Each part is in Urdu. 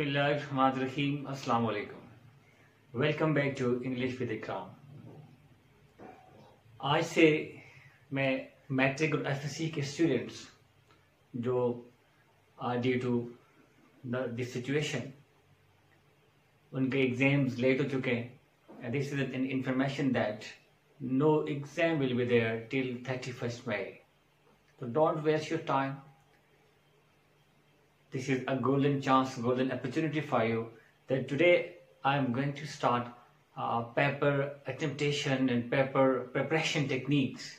بسم اللہ الرحمن الرحیم السلام علیکم welcome back to English with Ikram آج سے میں میٹرک اور ایف ایس سی کے اسٹوڈنٹس جو ڈیو ٹو دس سچویشن ان کے ایگزامز لیٹ ہو چکے ہیں this is an information that no exam will be there till thirty first this is a golden chance, golden opportunity for you that today I am going to start uh, paper attemptation and paper preparation techniques.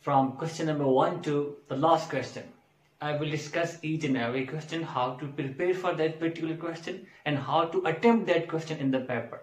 from question number one to the last question. I will discuss each and every question, how to prepare for that particular question and how to attempt that question in the paper.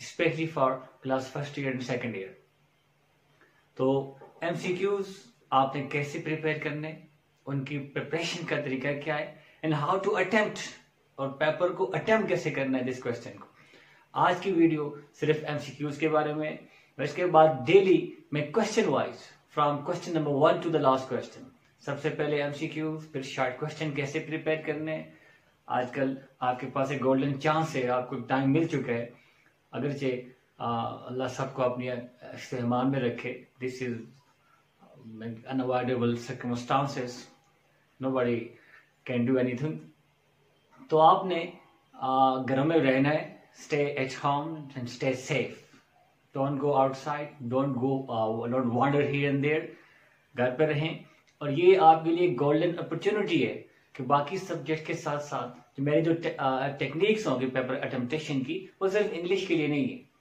especially for class first year and second year. تو ایم سی کیوز آپ نے کیسے پریپیئر کرنے؟ ان کی پریپریشن کا طریقہ کیا ہے؟ اینڈ ہاؤ ٹو اٹمپٹ اور پیپر کو اٹمپٹ کیسے کرنا ہے دس کوشچن کو؟ آج کی ویڈیو صرف ایم سی کیوز کے بارے میں اور اس کے بعد ڈیلی میں question wise from question number one to the last question سب سے پہلے ایم سی کیوز پھر شارٹ کوشچن کیسے پریپیئر کرنے؟ آج کل آپ کے پاس ایک گولڈن چانس ہے، آپ کو ٹائم مل چکا ہے۔ اگرچہ اللہ سب کو اپنی استعمال میں رکھے۔ دس از انوائڈیبل سرکمسٹانسز نو بڑی کین ڈو اینی تھنگ تو آپ نے گھر میں رہنا ہے۔ Stay at home and stay safe don't go outside don't go don't wander here and there گھر پہ رہیں۔ اور یہ آپ کے لیے گولڈن اپرچونٹی ہے کہ باقی سبجیکٹ کے ساتھ ساتھ، جو میری جو ٹیکنیکس ہوں گی پیپر اٹمپٹیشن کی، وہ صرف انگلش کے لیے نہیں ہے۔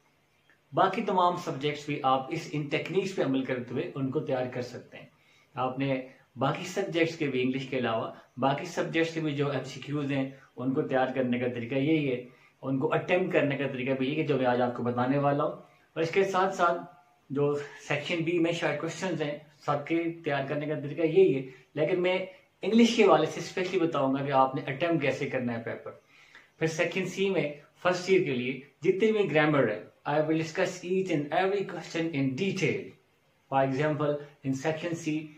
باقی تمام سبجیکٹس بھی آپ اس ان ٹیکنیکس پہ عمل کرتے ہوئے ان کو تیار کر سکتے ہیں۔ آپ نے باقی سبجیکٹس کے بھی انگلش کے علاوہ باقی سبجیکٹس کے بھی جو ایم سی کیوز ہیں، ان کو تیار کرنے کا طریقہ یہی ہے۔ ان کو اٹمپٹ کرنے کا طریقہ بھی یہ کہ جو میں آج آپ کو بتانے والا ہوں۔ اور اس کے ساتھ ساتھ جو سیکشن بی میں شاید کوشچنز ہیں، سب کے تیار کرنے کا طریقہ یہی ہے۔ لیکن میں انگلش کے والے سے اسپیشلی بتاؤں گا کہ آپ نے اٹمپٹ کیسے کرنا ہے پیپر پھر سیکشن سی میں فرسٹ ایئر کے لیے جتنے بھی گرامر ہے I will discuss each and every question in detail. For example, in section C,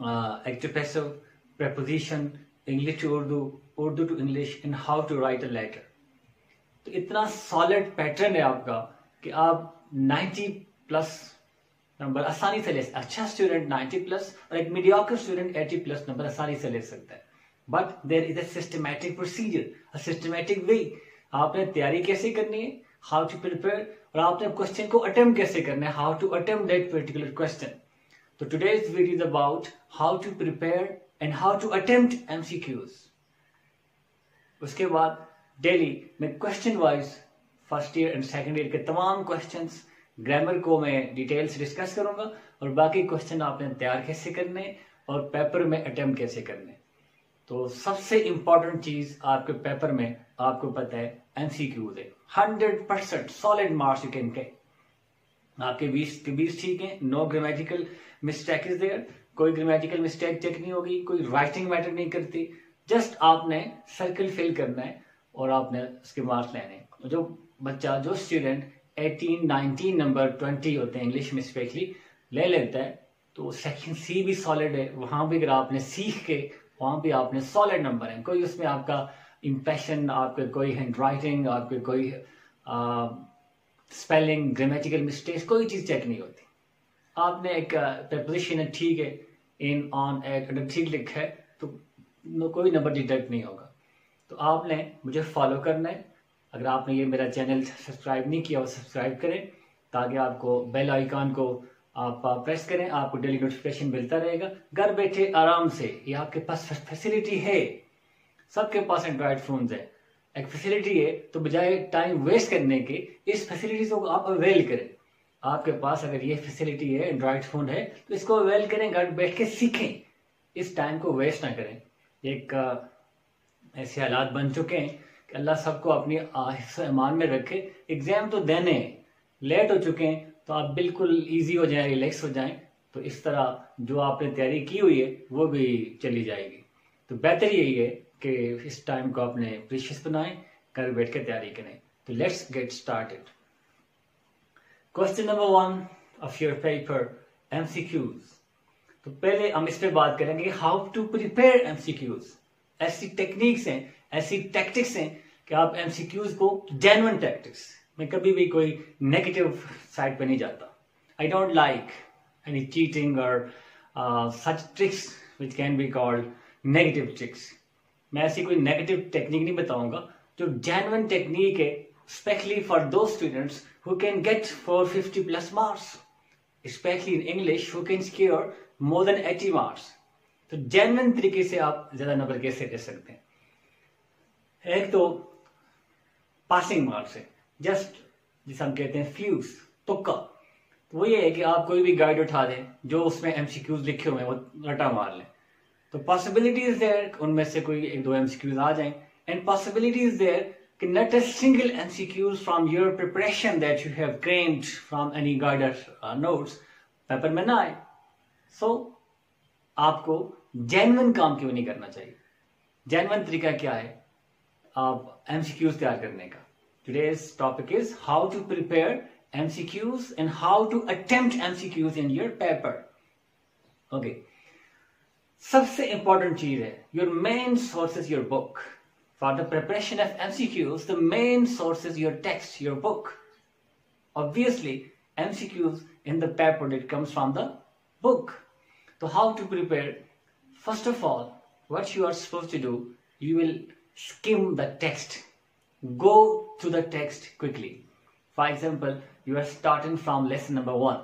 uh, active passive, preposition, English to Urdu, Urdu to English, and how to write a letter. تو اتنا سالڈ پیٹرن ہے آپ کا کہ آپ نائنٹی پلس نمبر آسانی سے لے سکتے اچھا اسٹوڈنٹ نائنٹی پلس اور ایک mediocre student eighty plus number آسانی سے لے سکتا ہے but there is a systematic procedure systematic way آپ نے تیاری کیسے کرنی ہے ہاؤ ٹو پریپیئر اور آپ نے کوشچن کو اٹمپٹ کیسے کرنا ہے? How to attempt that particular question تو today's video is about how to prepare and how to attempt M C Qs اس کے بعد ڈیلی میں question wise first year and second year کے تمام کوشچنس گرامر کو میں ڈیٹیل سے ڈسکس کروں گا اور باقی کوشچن آپ نے تیار کیسے کرنے اور پیپر میں اٹمپٹ کیسے کرنے تو سب سے امپورٹنٹ چیز آپ کے پیپر میں آپ کو پتہ ہے ایم سی کیوز ہے. Hundred percent solid marks you can get آپ کے بیس کے بیس ٹھیک ہیں no grammatical mistake is there کوئی گرامیٹیکل مسٹیک چیک نہیں ہوگی کوئی رائٹنگ میٹر نہیں کرتی جسٹ آپ نے سرکل فل کرنا ہے اور آپ نے اس کے مارکس لینے جو بچہ جو student eighteen nineteen number twenty ہوتے ہیں انگلش میں اسپیشلی لے لیتا ہے تو سیکشن سی بھی سالڈ ہے وہاں بھی اگر آپ نے سیکھ کے وہاں بھی آپ نے سالڈ نمبر ہیں کوئی اس میں آپ کا امپریشن آپ کے کوئی ہینڈ رائٹنگ آپ کے کوئی اسپیلنگ گرامیٹیکل مسٹیکس کوئی چیز چیک نہیں ہوتی۔ آپ نے ایک پریپوزیشن ہے، ٹھیک ہے ان آن ایٹ اگر ٹھیک لکھا ہے، تو کوئی نمبر ڈیٹیکٹ نہیں ہوگا۔ تو آپ نے مجھے فالو کرنا ہے۔ اگر آپ نے یہ میرا چینل سبسکرائب نہیں کیا وہ سبسکرائب کریں تاکہ آپ کو بیل آئیکن کو آپ پریس کریں، آپ کو ڈیلی نوٹیفکیشن ملتا رہے گا۔ گھر بیٹھے آرام سے، یہ آپ کے پاس فیسلٹی ہے۔ سب کے پاس اینڈرائڈ فونز ہے ایک فیسلٹی ہے تو بجائے ٹائم ویسٹ کرنے کے، اس فیسلٹیز کو آپ اویل کریں۔ آپ کے پاس اگر یہ فیسلٹی ہے اینڈرائڈ فون ہے، تو اس کو اویل کریں، گھر بیٹھ کے سیکھیں۔ اس ٹائم کو ویسٹ نہ کریں۔ ایک ایسے حالات بن چکے ہیں کہ اللہ سب کو اپنی ایمان میں رکھے۔ ایگزام تو دینے ہیں لیٹ ہو چکے ہیں، تو آپ بالکل ایزی ہو جائیں ریلیکس ہو جائیں۔ تو اس طرح جو آپ نے تیاری کی ہوئی ہے، وہ بھی چلی جائے گی۔ تو بہتر یہی ہے کہ اس ٹائم کو اپنے پریشیس بنائیں گھر بیٹھ کے تیاری کریں۔ تو let's get started question number one of your paper M C Qs تو پہلے ہم اس پہ بات کریں گے how to prepare M C Qs ایسی ٹیکنیکس ہیں، ایسی ٹیکٹکس ہیں کہ آپ ایم سی کیوز کو جینون ٹیکٹکس میں کبھی بھی کوئی نیگیٹو سائڈ پہ نہیں جاتا۔ I don't like any cheating اور such tricks which can be called negative tricks میں ایسی کوئی نیگیٹو ٹیکنیک نہیں بتاؤں گا، جو جینون ٹیکنیک ہے specially for those students who can get four fifty plus marks specially in English who can secure more than eighty marks تو جینون طریقے سے آپ زیادہ نمبر کیسے دے سکتے ہیں؟ ایک تو پاسنگ مارکس ہے جسٹ جسے ہم کہتے ہیں فیوز، تکا۔ تو وہ یہ ہے کہ آپ کوئی بھی گائیڈ اٹھا دیں جو اس میں ایم سی کیوز لکھے ہوئے ہیں، وہ رٹا مار لیں۔ تو پاسبلٹیز دیر ان میں سے کوئی ایک دو ایم سی کیوز آ جائیں. اینڈ پاسبلٹیز دیر کہ not a single M C Qs from your preparation that you have crammed from any guider notes paper میں نہ آئے. سو آپ کو جینون کام کیوں نہیں کرنا چاہیے؟ جینون طریقہ کیا ہے؟ آپ ایم سی کیوز تیار کرنے کا. Today's topic is how to prepare M C Qs and how to attempt M C Qs in your paper okay سب سے امپورٹنٹ چیز ہے your main source is your book for the preparation of M C Qs the main source is your text your book obviously MCQs in the paper that comes from the book. So how to prepare? First of all, what you are supposed to do, you will skim the text. Go to the text quickly. For example, you are starting from lesson number one.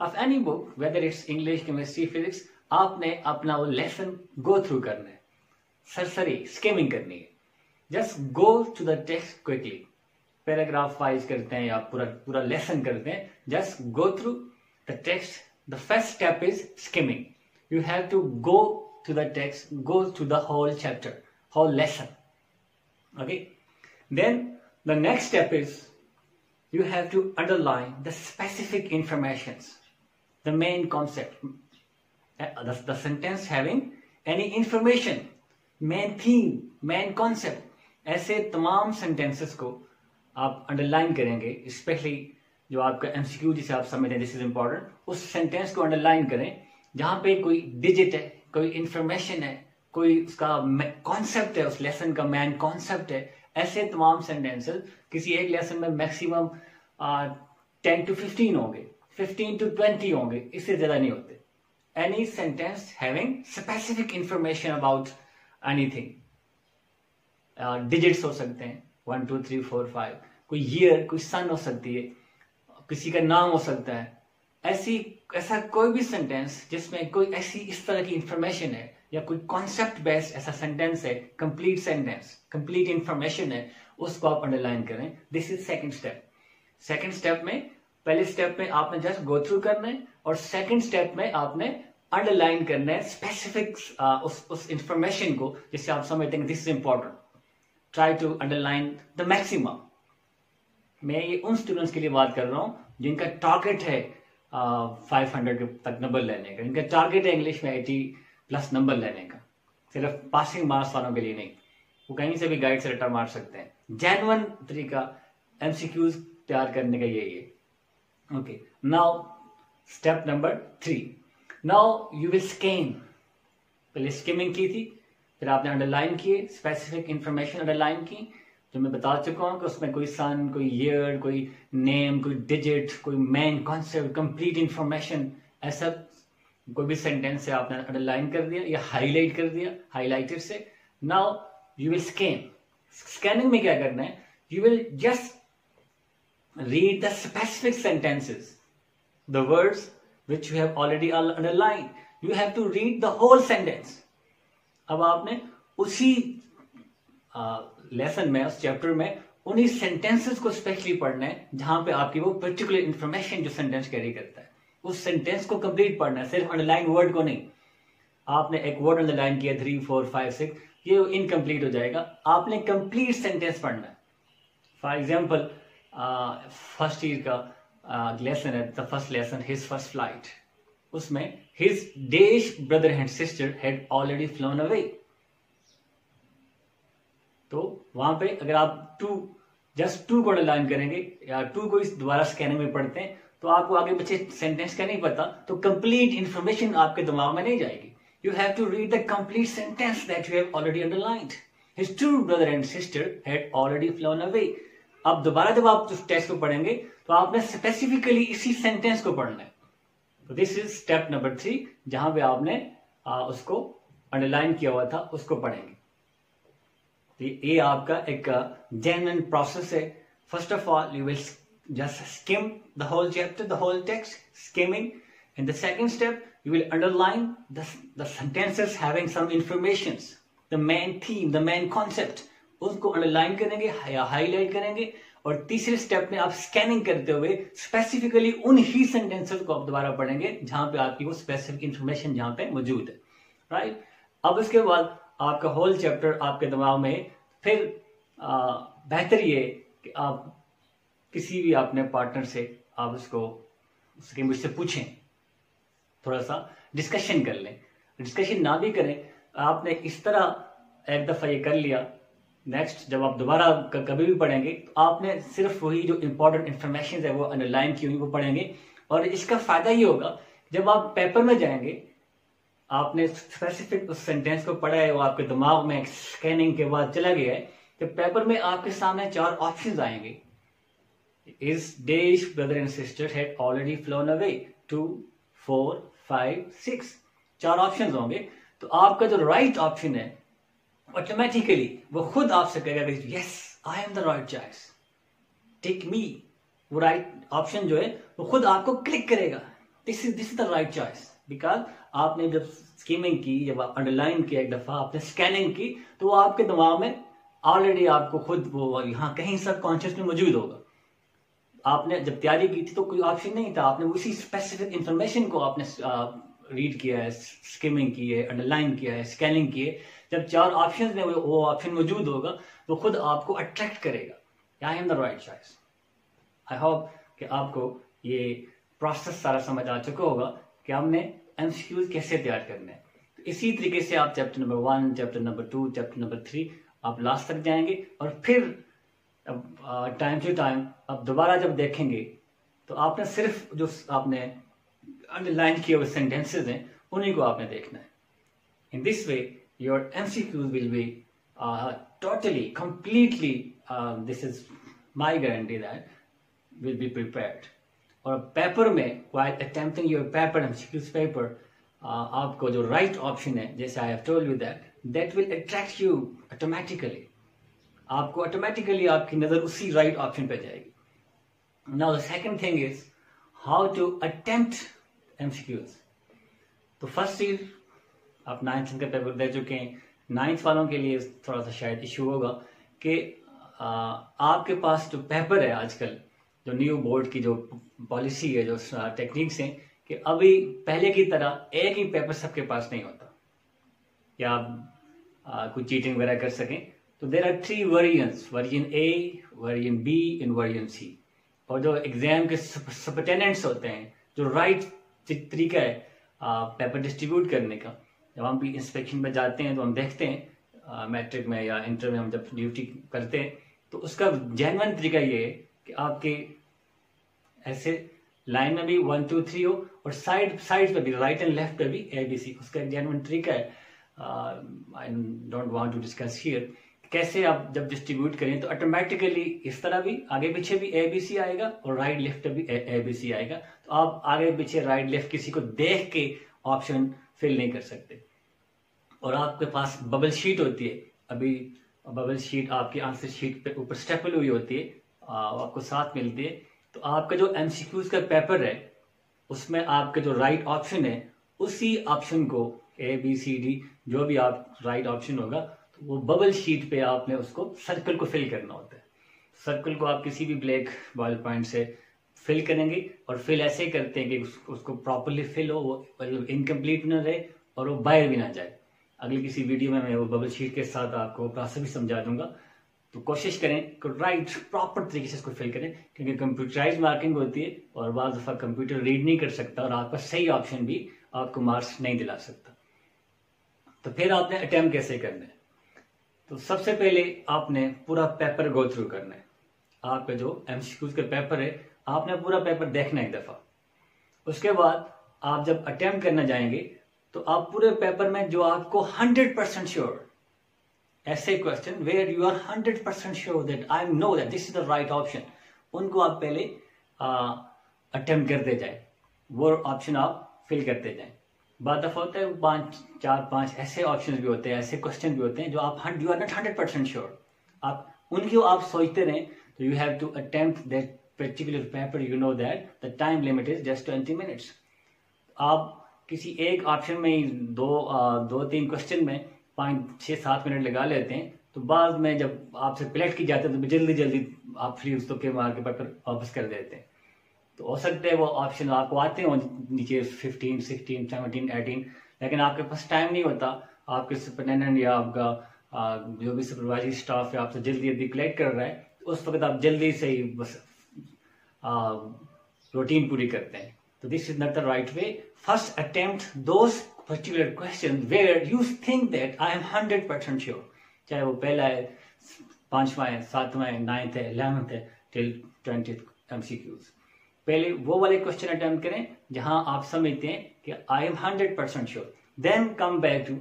Of any book, whether it's English, chemistry, physics, آپ نے اپنا وہ لیسن گو تھرو کرنا ہے۔ سرسری اسکیمنگ کرنی ہے۔ Just go to the text quickly paragraph wise کرتے ہیں یا پورا پورا لیسن کرتے ہیں۔ Just go through the text the first step is skimming you have to go to the text go to the whole chapter whole lesson okay then the next step is you have to underline the specific information the main concept the sentence having any information main theme main concept ایسے تمام سینٹینسز کو آپ انڈر لائن کریں گے اسپیشلی جو آپ کا ایم سی کیو جسے آپ سمجھتے ہیں دس از امپورٹنٹ اس سینٹینس کو انڈر لائن کریں جہاں پہ کوئی ڈیجٹ ہے کوئی انفارمیشن ہے کوئی اس کا کانسیپٹ ہے اس لیسن کا مین کانسیپٹ ہے ایسے تمام سینٹینسز کسی ایک لیسن میں میکسیمم ٹین ٹو ففٹین ہوں گے ففٹین ٹو ٹوینٹی ہوں گے اس سے زیادہ نہیں ہوتے any sentence having specific information about anything. Digits ہو سکتے ہیں one two three four five کوئی ایئر کوئی سن ہو سکتی ہے کسی کا نام ہو سکتا ہے ایسی ایسا کوئی بھی سینٹینس جس میں کوئی ایسی اس طرح کی انفارمیشن ہے یا کوئی کانسیپٹ بیسڈ ایسا سینٹینس ہے کمپلیٹ سینٹینس کمپلیٹ انفارمیشن ہے اس کو آپ انڈر لائن کریں this is second step second step میں پہلے اسٹیپ میں آپ نے جسٹ گو تھرو کرنا ہے اور سیکنڈ اسٹیپ میں آپ نے انڈر لائن کرنا ہے اسپیسیفک اس انفارمیشن کو جس سے آپ سمجھتے ہیں this is important try to underline the maximum میں یہ ان اسٹوڈنٹس کے لیے بات کر رہا ہوں جن کا ٹارگیٹ ہے فائیو ہنڈریڈ تک نمبر لینے کا. جن کا ٹارگیٹ ہے انگلش میں ایٹی پلس نمبر لینے کا. صرف پاسنگ مارکس والوں کے لیے نہیں. وہ کہیں سے بھی گائڈ سے رٹر مار سکتے ہیں. جینون طریقہ ایم سی کیوز تیار کرنے کا یہی ہے. Okay now step number three now you will skim پہلے اسکیمنگ کی تھی پھر آپ نے انڈر لائن کیے اسپیسیفک انفارمیشن انڈر لائن کی جو میں بتا چکا ہوں کہ اس میں کوئی سن کوئی ایئر کوئی نیم کوئی ڈیجٹ کوئی مین کانسیپٹ کمپلیٹ انفارمیشن ایسا کوئی بھی سینٹینس ہے آپ نے انڈر لائن کر دیا یا ہائی لائٹ کر دیا ہائی لائٹر سے now you will scan scanning میں کیا کرنا ہے you will just read the specific sentences, the words which you have already underlined. You have to read the whole sentence. اب آپ نے اسی لیسن میں اس چیپٹر میں انہی سینٹینسز کو اسپیشلی پڑھنا ہے جہاں پہ آپ کی وہ پرٹیکولر انفارمیشن جو سینٹینس کیری کرتا ہے۔ اس سینٹینس کو کمپلیٹ پڑھنا ہے صرف انڈر لائن ورڈ کو نہیں۔ آپ نے ایک ورڈ انڈر لائن کیا تھری فور فائیو سکس یہ انکمپلیٹ ہو جائے گا۔ آپ نے کمپلیٹ سینٹینس پڑھنا ہے۔ فار ایگزامپل فرسٹ ایئر کا لیسن ہے the first lesson his first flight اس میں his dash brother and sister had already flown away تو وہاں پہ اگر آپ ٹو جسٹ ٹو کو لائن کریں گے، یا ٹو کو اس دوبارہ اسکیننگ میں پڑھتے ہیں، تو آپ کو آگے بچے سینٹینس کا نہیں پتا، تو کمپلیٹ انفارمیشن آپ کے دماغ میں نہیں جائے گی. You have to read the complete sentence that you have already underlined his two brother and sister had already flown away اب دوبارہ جب آپ اس ٹیسٹ کو پڑھیں گے تو آپ نے اسپیسیفکلی اسی سینٹینس کو پڑھنا ہے تو this is step number three جہاں پہ آپ نے اس کو انڈر لائن کیا ہوا تھا اس کو پڑھیں گے تو یہ آپ کا ایک جینوئن پروسیس ہے first of all you will just skim the whole chapter, the whole text, skimming. In the second step, you will underline the, the sentences having some informations, the main theme, the main concept. اس کو انڈر لائن کریں گے یا ہائی لائٹ کریں گے اور تیسرے سٹیپ میں آپ سکیننگ کرتے ہوئے اسپیسیفکلی ان ہی سینٹینس کو آپ دوبارہ پڑھیں گے جہاں پہ آپ کی وہ اسپیسیفک انفارمیشن جہاں پہ موجود ہے. Right right? اب اس کے بعد آپ کا ہول چیپٹر آپ کے دماغ میں پھر بہتر یہ کہ آپ کسی بھی اپنے پارٹنر سے آپ اس کو اس کے مجھ سے پوچھیں. تھوڑا سا ڈسکشن کر لیں. ڈسکشن نہ بھی کریں. آپ نے اس طرح ایک دفعہ یہ کر لیا نیکسٹ جب آپ دوبارہ کبھی بھی پڑھیں گے تو آپ نے صرف وہی جو امپورٹنٹ انفارمیشن ہے وہ انڈر لائن کی ہوئی وہ پڑھیں گے اور اس کا فائدہ یہ ہوگا، جب آپ پیپر میں جائیں گے، آپ نے اسپیسیفک اس سینٹینس کو پڑھا ہے، وہ آپ کے دماغ میں اسکیننگ کے بعد چلا گیا ہے کہ پیپر میں آپ کے سامنے چار آپشنز آئیں گے۔ Is Deish brother and sister had already flown away? Two four five six. چار آپشن ہوں گے۔ تو آپ کا جو رائٹ آپشن ہے آٹومیٹیکلی وہ خود آپ سے کہے گا کہ yes I am the right choice take me وہ رائٹ آپشن جو ہے وہ خود آپ کو کلک کرے گا. This is this is the right choice because آپ نے جب اسکیمنگ کی، جب آپ انڈر لائن کیا ایک دفعہ، آپ نے اسکیننگ کی، تو وہ آپ کے دماغ میں آلریڈی آپ کو خود وہ یہاں کہیں سب کانشیس میں موجود ہوگا. آپ نے جب تیاری کی تھی تو کوئی آپشن نہیں تھا. آپ نے اسی اسپیسیفک انفارمیشن کو آپ نے ریڈ کیا ہے اسکیمنگ کی ہے انڈر لائن کیا ہے اسکیننگ کی ہے. جب چار آپشن میں وہ آپشن موجود ہوگا تو خود آپ کو اٹریکٹ کرے گا۔ I am the right choice I hope کہ آپ کو یہ پروسیس سارا سمجھ آ چکا ہوگا کہ ہم نے ایم سی کیوز کیسے تیار کرنے تو اسی طریقے سے آپ chapter number one chapter number two chapter number three آپ لاسٹ تک جائیں گے اور پھر ٹائم ٹو ٹائم اب دوبارہ جب دیکھیں گے تو آپ نے صرف جو آپ نے انڈر لائن کیے ہوئے سینٹینسز ہیں، انہیں کو آپ نے دیکھنا ہے۔ In this way your M C Qs will be totally completely this is my guarantee that will be prepared اور پیپر میں while attempting your paper M C Qs paper آپ کو جو رائٹ آپشن ہے جیسے I have told you that that will attract you automatically آپ کو آٹومیٹیکلی آپ کی نظر اسی رائٹ آپشن پہ جائے گی نا the second thing is how to attempt M C Qs تو فرسٹ چیز آپ نائنتھ کا پیپر دے چکے ہیں۔ نائنتھ والوں کے لیے تھوڑا سا شاید ایشو ہوگا کہ آپ کے پاس جو پیپر ہے آج کل، جو نیو بورڈ کی جو پالیسی ہے، جو ٹیکنیکس ہیں کہ ابھی پہلے کی طرح ایک ہی پیپر سب کے پاس نہیں ہوتا۔ یا آپ کچھ چیٹنگ وغیرہ کر سکیں۔ تو there are three versions version A version B and version C اور جو ایگزام کے سپٹیننٹس ہوتے ہیں، جو رائٹ طریقہ ہے پیپر ڈسٹریبیوٹ کرنے کا جب ہم بھی انسپیکشن میں جاتے ہیں تو ہم دیکھتے ہیں میٹرک میں یا انٹر میں ہم جب ڈیوٹی کرتے ہیں، تو اس کا جینون طریقہ یہ ہے کہ آپ کے ایسے لائن میں بھی ون ٹو تھری ہو اور سائڈ سائڈ پہ بھی رائٹ اینڈ لیفٹ پہ بھی اے بی سی اس کا ایک جینون طریقہ ہے۔ I don't want to discuss here کیسے آپ جب ڈسٹریبیوٹ کریں تو آٹومیٹیکلی اس طرح بھی آگے پیچھے بھی اے بی سی آئے گا اور رائٹ لیفٹ بھی اے بی سی آئے گا۔ تو آپ آگے پیچھے رائٹ لیفٹ کسی کو دیکھ کے آپشن فل نہیں کر سکتے۔ اور آپ کے پاس ببل شیٹ ہوتی ہے۔ ابھی ببل شیٹ آپ کی آنسر شیٹ پہ اوپر اسٹیپل ہوئی ہوتی ہے۔ آپ کو ساتھ ملتی ہے۔ تو آپ کا جو ایم سی کیوز کا پیپر ہے، اس میں آپ کا جو رائٹ آپشن ہے، اسی آپشن کو اے بی سی ڈی جو بھی آپ رائٹ آپشن ہوگا، تو وہ ببل شیٹ پہ آپ نے اس کو سرکل کو فل کرنا ہوتا ہے۔ سرکل کو آپ کسی بھی بلیک بال پوائنٹ سے فل کریں گے اور فل ایسے کرتے ہیں کہ اس کو پراپرلی فل ہو، وہ انکمپلیٹ نہ رہے اور وہ باہر بھی نہ جائے۔ اگلی کسی ویڈیو میں میں وہ ببل شیٹ کے ساتھ آپ کو پروسیس بھی سمجھا دوں گا۔ تو کوشش کریں کہ رائٹ پراپر طریقے سے اس کو فل کریں، کیونکہ کمپیوٹرائز مارکنگ ہوتی ہے اور بعض دفعہ کمپیوٹر ریڈ نہیں کر سکتا اور آپ کا صحیح آپشن بھی آپ کو مارکس نہیں دلا سکتا۔ تو پھر آپ نے اٹیمپ کیسے کرنا ہے؟ تو سب سے پہلے آپ نے پورا پیپر گو تھرو کرنا ہے۔ آپ کا جو ایم سی کیوز کا پیپر ہے آپ نے پورا پیپر دیکھنا ایک دفعہ۔ اس کے بعد آپ جب اٹمپٹ کرنا جائیں گے، تو آپ پورے پیپر میں جو آپ کو ہنڈریڈ پرسینٹ شیور ایسے question where you are hundred percent sure that I know that this is the right option ان کو آپ پہلے اٹمپٹ کرتے جائیں۔ وہ آپشن آپ فل کرتے جائیں۔ بعد دفعہ ہوتا ہے، پانچ، چار، پانچ ایسے آپشن بھی ہوتے ہیں، ایسے کوشچن بھی ہوتے ہیں جو آپ you are not hundred percent sure آپ، ان کی آپ سوچتے رہیں، تو you have to attempt that particular paper you know that the time limit is just twenty minutes آپ کسی ایک آپشن میں ہی دو دو، تین کوشچن میں پانچ، چھ، سات منٹ لگا لیتے ہیں، تو بعد میں جب آپ سے پلیٹ کی جاتے ہیں، تو جلدی جلدی آپ فری اس کے مار کے پیپر واپس کر دیتے ہیں۔ تو ہو سکتے ہیں وہ آپشن آپ کو آتے ہوں نیچے ففٹین سکسٹین سیونٹین ایٹین لیکن آپ کے پاس ٹائم نہیں ہوتا۔ آپ کے سپرنٹینڈنٹ یا آپ کا جو بھی سپروائزری اسٹاف ہے آپ سے جلدی جلدی کلیکٹ کر رہا ہے، اس وقت آپ جلدی سے ہی بس روٹین پوری کرتے ہیں۔ تو this is not the right way first attempt those particular question where you think that I am hundred percent sure چاہے وہ پہلا ہے، پانچواں ہے، ساتواں ہے، نائنتھ ہے، الیونتھ ہے till twenty M C Qs پہلے وہ والے کوشچن اٹمپٹ کریں جہاں آپ سمجھتے ہیں کہ I am hundred percent sure then come back to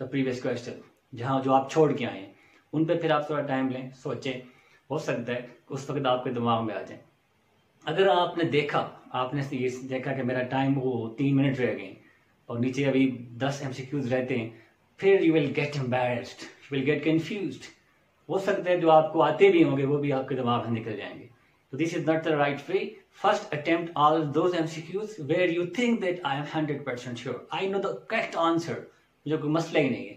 the previous question جہاں جو آپ چھوڑ کے آئے ہیں۔ ان پہ پھر آپ تھوڑا ٹائم لیں، سوچیں۔ ہو سکتا ہے اس وقت آپ کے دماغ میں آ جائیں۔ اگر آپ نے دیکھا، آپ نے یہ دیکھا کہ میرا ٹائم وہ تین منٹ رہ گئے اور نیچے ابھی دس ایم سی کیوز رہتے ہیں، پھر you will get embarrassed you will get confused ہو سکتا ہے جو آپ کو آتے بھی ہوں گے، وہ بھی آپ کے دماغ میں نکل جائیں گے۔ تو this is not the right way first attempt all those M C Qs where you think that I am hundred percent sure I know the correct answer جو کوئی مسئلہ ہی نہیں ہے۔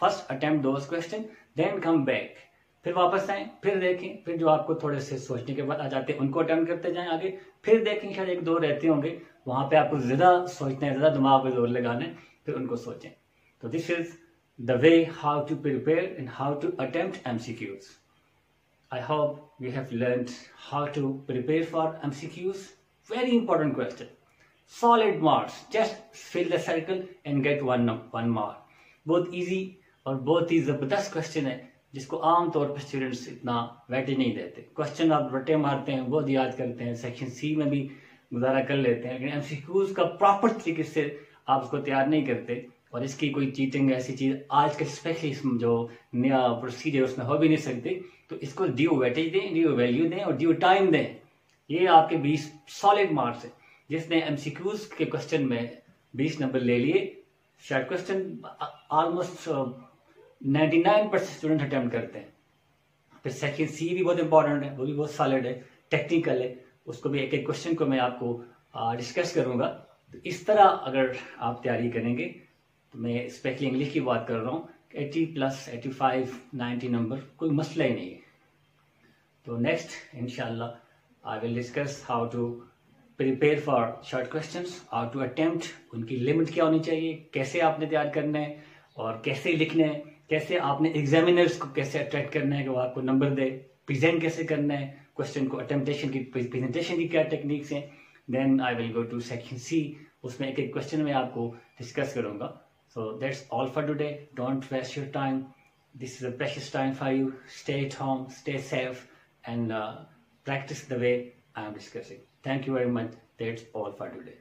First attempt those question then come back پھر واپس آئیں، پھر دیکھیں، پھر جو آپ کو تھوڑے سے سوچنے کے بعد آ جاتے ہیں، ان کو اٹمپٹ کرتے جائیں آگے، پھر دیکھیں شاید ایک دو رہتے ہوں گے، وہاں پہ آپ کو زیادہ سوچنا ہے، زیادہ دماغ پہ زور لگانا ہے، پھر ان کو سوچیں۔ تو this is the way how to prepare and how to attempt M C Qs I hope you have learned how to prepare for M C Qs very important question solid marks just fill the circle and get one one mark بہت ایزی اور بہت ہی زبردست کوشچن ہے۔ جس کو عام طور پر اسٹوڈنٹس اتنا ویٹیج نہیں دیتے۔ کوشچن آپ رٹے مارتے ہیں بہت یاد کرتے ہیں سیکشن سی میں بھی گزارا کر لیتے ہیں، لیکن ایم سی کیوز کا پراپر طریقے سے آپ اس کو تیار نہیں کرتے۔ اور اس کی کوئی چیٹنگ ایسی چیز آج کے اسپیشلی جو نیا پروسیجر اس میں ہو بھی نہیں سکتے تو اس کو ڈیو ویٹیج دیں ڈیو ویلیو دیں اور ڈیو ٹائم دیں۔ یہ آپ کے بیس سالڈ مارکس ہیں۔ جس نے ایم سی کیوز کے کوشچن میں بیس نمبر لے لیے، شاید question almost ninety nine percent student attempt کرتے ہیں۔ پھر سیکنڈ سی بھی بہت امپورٹنٹ ہے، وہ بھی بہت سالڈ ہے ٹیکنیکل ہے۔ اس کو بھی ایک ایک کوشچن کو میں آپ کو ڈسکس کروں گا۔ تو اس طرح اگر آپ تیاری کریں گے، تو میں اسپیشلی انگلش کی بات کر رہا ہوں۔ Eighty plus eighty five ninety number کوئی مسئلہ ہی نہیں ہے۔ تو نیکسٹ ان شاء اللہ I will discuss how to prepare for short questions how to attempt ان کی لمٹ کیا ہونی چاہیے، کیسے آپ نے تیار کرنا ہے اور کیسے لکھنا ہے۔ کیسے آپ نے ایگزامینرس کو کیسے اٹریکٹ کرنا ہے، کہ وہ آپ کو نمبر دے پریزنٹ کیسے کرنا ہے کوشچن کو اٹمپٹیشن کی پریزنٹیشن کی کیا ٹیکنیکس ہیں۔ دین آئی ول گو ٹو سیکشن سی اس میں ایک ایک کوشچن میں آپ کو ڈسکس کروں گا۔ So that's all for today don't waste your time this is a precious time for you stay at home stay safe and practice the way I am discussing thank you very much that's all for today